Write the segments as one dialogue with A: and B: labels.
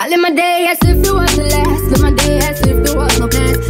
A: I live my day as if it was the last. Live my day as if it was no past.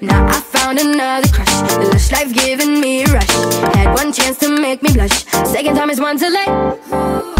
A: Now I found another crush. The lush life giving me a rush. Had one chance to make me blush. Second time is one too late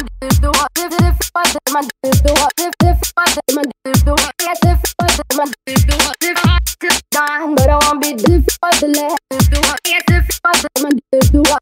A: do what? If if I did man do the what? If if I do what? Yes if I do what? If I I be do the left do what if I do what?